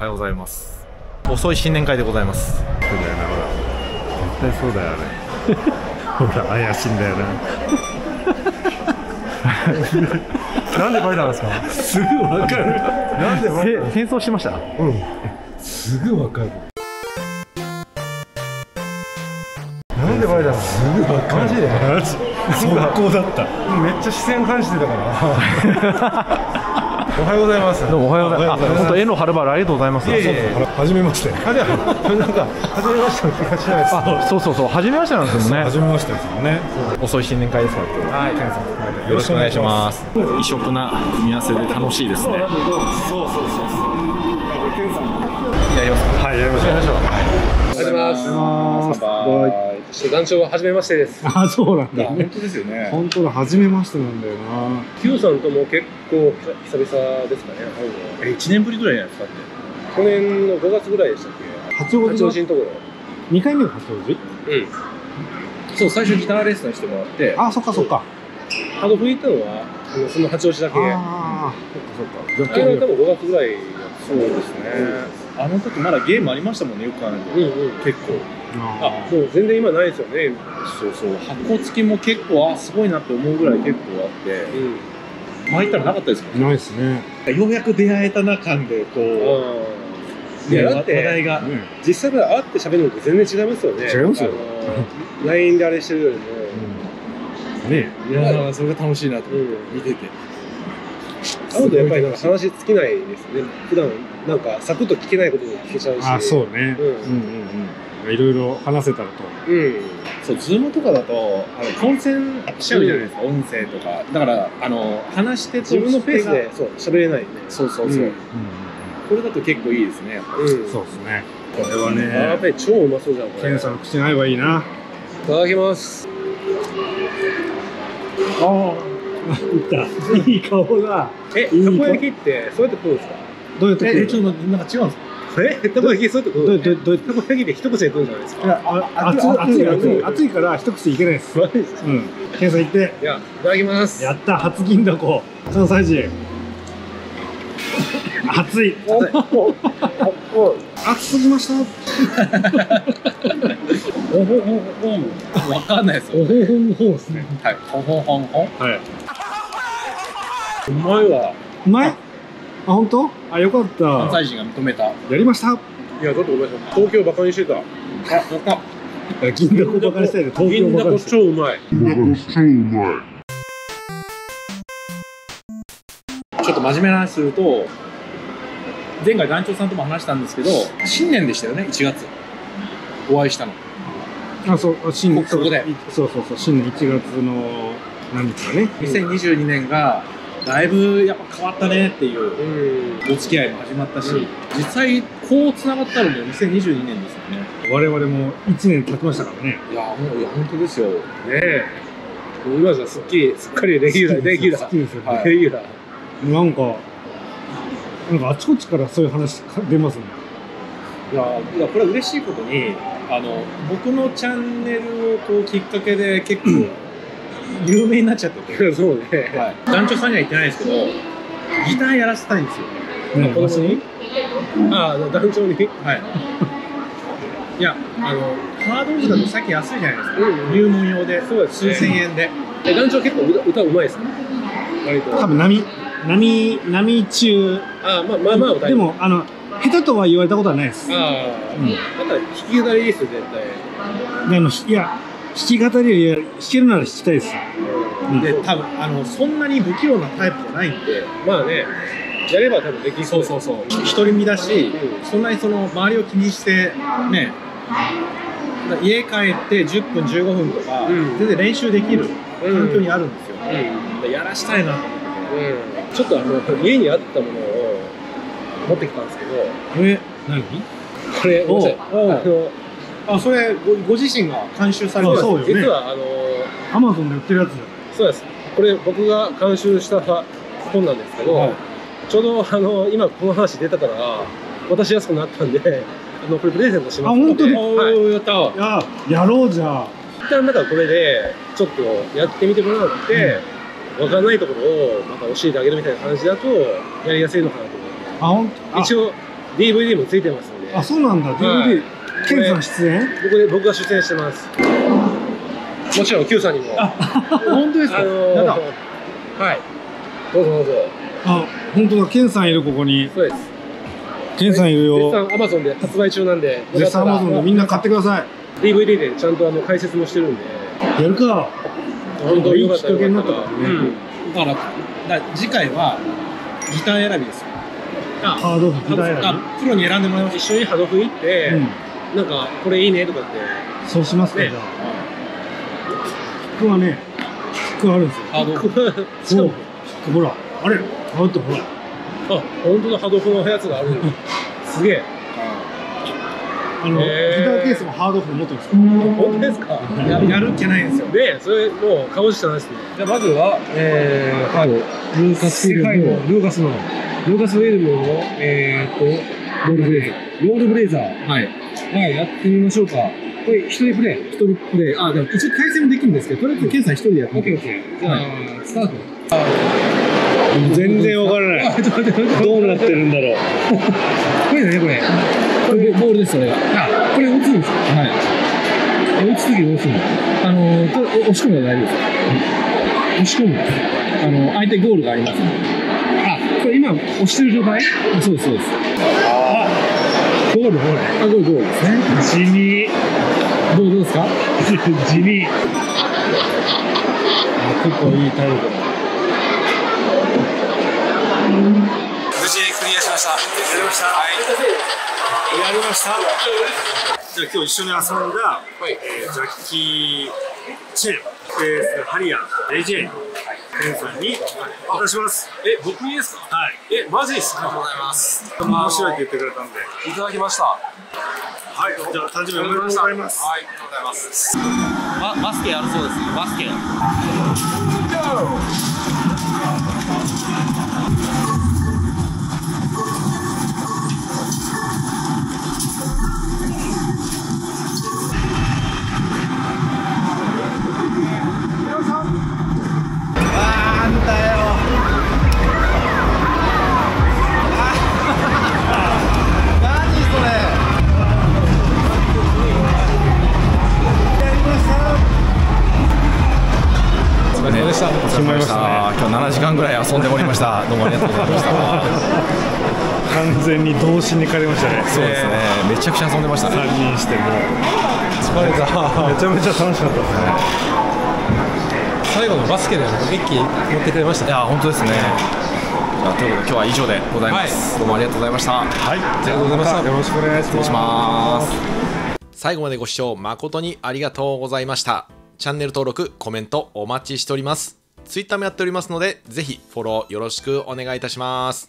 おはようございます。遅い新年会でございます。そうだよなほら。絶対そうだよね ほら怪しいんだよな。なんでバイダーですか？すぐわかる。なんでバイダー戦争しました？すぐわかる。なんでバイダーすぐわかる。マジで？マジ。速攻だった。めっちゃ視線感じてたから おはようございます。どうもおはようございます。おはようございます。あ本当絵のはるばるありがとうございます。いえ初めまして。あじゃあなんか初めましての気がしないです。あそうそうそう初めましてなんですよね。初めましてですよね。遅い新年会ですから今日はい、よろしくお願いします。異色な組み合わせで楽しいですね。そうそうそうやりますか。はいやりましょう。おはようございます団長は初めましてです。あそうなんだ。本当ですよね。本当だ初めましてなんだよな。Q さんとも結構久々ですかね会うのえ1年ぶりぐらいじゃないですかって。去年の5月ぐらいでしたっけ？八王子の？八王子のとこ2回目が八王子？ろうん。そう最初ギターレッスンしてもらって。あそっかそっか。あの吹いたのはあのその八王子だけ。あああそっかそっか。れは多分5月ぐらいそうですね。あの時まだゲームありましたもんねよくあるうんうん。結構あもう全然今ないですよね。そうそう。箱付きも結構あすごいなって思うぐらい結構あって。うん。前行ったらなかったですもんないですね。ようやく出会えたな感でこういやだって話題が実際から会って喋るのと全然違いますよね。違いますよ。LINE であれしてるよりも。ね。いやーそれが楽しいなと思って。うん。見てて会うとやっぱりなんか話尽きないですね。普段なんかサクッと聞けないことも聞けちゃうし。あそうね。うん。うんうんうん。いろいろ話せたらと。うん。そう、ズームとかだと、あの混戦しちゃうじゃないですか、音声とか。だから、あの、話して自分のペースでそう喋れないね。そうそうそう。うん。これだと結構いいですね、やっぱ。り。うん。そうですね。これはあやっぱねり超うまそうじゃんこれ。ケンさんの口に合えばいいな。いただきます。ああ いった。いい顔だ。えたこ焼きってそうやって食うんですか？どうやってえ、ちょっとなんか違うんですか？え？たこ焼きそうやって食うどうのどうどう？やってたこ焼きって一口で食うんじゃないですか。いやあ熱い熱い熱い熱い。から一口いけないです。マジですか？うん。ケンさん言って。いやいただきます。やった初銀だこ？関西人。熱い。おおお熱すぎました。ほほほほん。わかんないですよ。おほほんほんですね。はい。ほほほんほん。はい。うまいわうまいあ本当？あよかった。関西人が認めた。やりました。いやちょっとごめんなさい。東京バカにしてた。あ、やった。銀だこバカにしたいで東京銀だこバカにして超うまい。ちょっと真面目な話すると、前回団長さんとも話したんですけど、新年でしたよね、1月。お会いしたの。あそうあ新年。ここで。そうそうそう新年1月の何日かね。2022年が、だいぶやっぱ変わったねっていううん。お付き合いも始まったし、うん実際こう繋がったのも2022年ですよね。我々も1年経ちましたからね。いや、もう、いや、本当ですよ。ねえ。今じゃすっきりすっかりレギュラーレギュラ好きですよ、はい。ーレギュラー。なんかなんかあちこちからそういう話か出ますね。いや、いやこれは嬉しいことに、あの、僕のチャンネルをこうきっかけで結構有名になっちゃってて、そうね。はい。団長さんには言ってないですけど、ギターやらせたいんですよ。ね子供に？ああ団長に？はい。いや、あの、ハードオフだとさっき安いじゃないですか。うん。入門用で、そうですね。数千円で。え団長結構歌歌うまいですか？割と。多分波波波中。ああまあまあまあ歌でもあの下手とは言われたことはないです。ああうん。だったら弾き語りですよ絶対。であのいや弾き語りより弾けるなら弾きたいです、うん。で、多分、あの、そんなに不器用なタイプじゃないんで、まあね。やれば多分できそう。そうそう。独り身だし、うん。そんなにその周りを気にして、ね、家帰って10分、15分とか、うん。全然練習できるうん。環境にあるんですよ。うん。でやらしたいなと思って。うん。ちょっとあの家にあったものを持ってきたんですけど。え何？これごめんなさい。おう。あのあ、それご、ご自身が監修されてそうよね。実はあのアマゾンで売ってるやつじそうです。これ僕が監修した本なんですけど、はい。ちょうどあの今この話出たから渡しやすくなったんで あのこれプレゼントします。あ本当に？おはい、ー、やった。ゃんいややろうじゃあ。一旦だからこれでちょっとやってみてもらって、わかんないところをまた教えてあげるみたいな感じだとやりやすいのかなと思って。あ本当あ。一応 DVD もついてますんで、あそうなんだ。DVD ケンさん出演？僕で僕が出演してます。もちろん Q さんにも。本当ですか？あのーはい。どうぞどうぞ。あ本当だケンさんいるここにそうです。ケンさんいる絶よ賛 Amazon で発売中なんで、絶賛アマゾンでみんな買ってくださ DVD でちゃんとあの解説もしてるんで、いやるか本当いいきっかけになったからねうんだから、だ次回はギター選びですよ。ハードギタープロに選んでもらいます。一緒にハドフ行って、うんなんかこれいいねとかって、そうしますか、ねじゃあ服はね服あるんですよハードオフ。そう服ほらあれあとほらあ、本当だ、ハドフのやつがある。すげえ。あの、ギターケースもハードオフ持ってるんですよ本当ですか？ややるっけないんですよ。で、それもう顔しかないですね。じゃあまずは、えー、はい。ルーカスフィルムの、ルーカスの、ルーカスフィルムの、えーっと、ロールブレイザー。ロールブレイザー。はい。はい、やってみましょうか。これ、一人プレイ？一人プレイ。あ、でも一応対戦もできるんですけど、とりあえずケンさん一人でやってオッケーみて。オッケー。じゃあ、スタート。全然わからないどうなってるんだろうこれだね、これ。これ、ボールです、それが。あ、これ打つんですかはい。え打つときどうするの？あの押し込むのは大丈夫ですよ。押し込むあの、相手ゴールがあります。あ、これ今、押してる状態？そうです、そうです。ゴール、ゴール。あ、ゴール、ゴールですね。地味どうどうですか？地味結構いいタイプ無事クリアしました。やりました。はい。やりましたじゃあ今日一緒に遊んだ、はいえージャッキー・チェン、えー、ハリアー、レジェイ、ケンさんに渡しますえ、僕にですか？はいえ、マジですか？ありがとうございます。面白いって言ってくれたんでいただきました。はいじゃあ誕生日おめでとうございますはい、ありがとうございます。ババスケやるそうですね、バスケ。7時間ぐらい遊んでおりました。どうもありがとうございました。完全に童心に駆りましたねそうですね、めちゃくちゃ遊んでましたね。3人しても疲れた。めちゃめちゃ楽しかったですね最後のバスケで一気に持ってくれましたいや、本当ですね。じゃあということで今日は以上でございます。どうもありがとうございました。はいありがとうございましたよろしくお願いします。最後までご視聴誠にありがとうございました。チャンネル登録、コメントお待ちしております。Twitter もやっておりますので、ぜひフォローよろしくお願いいたします。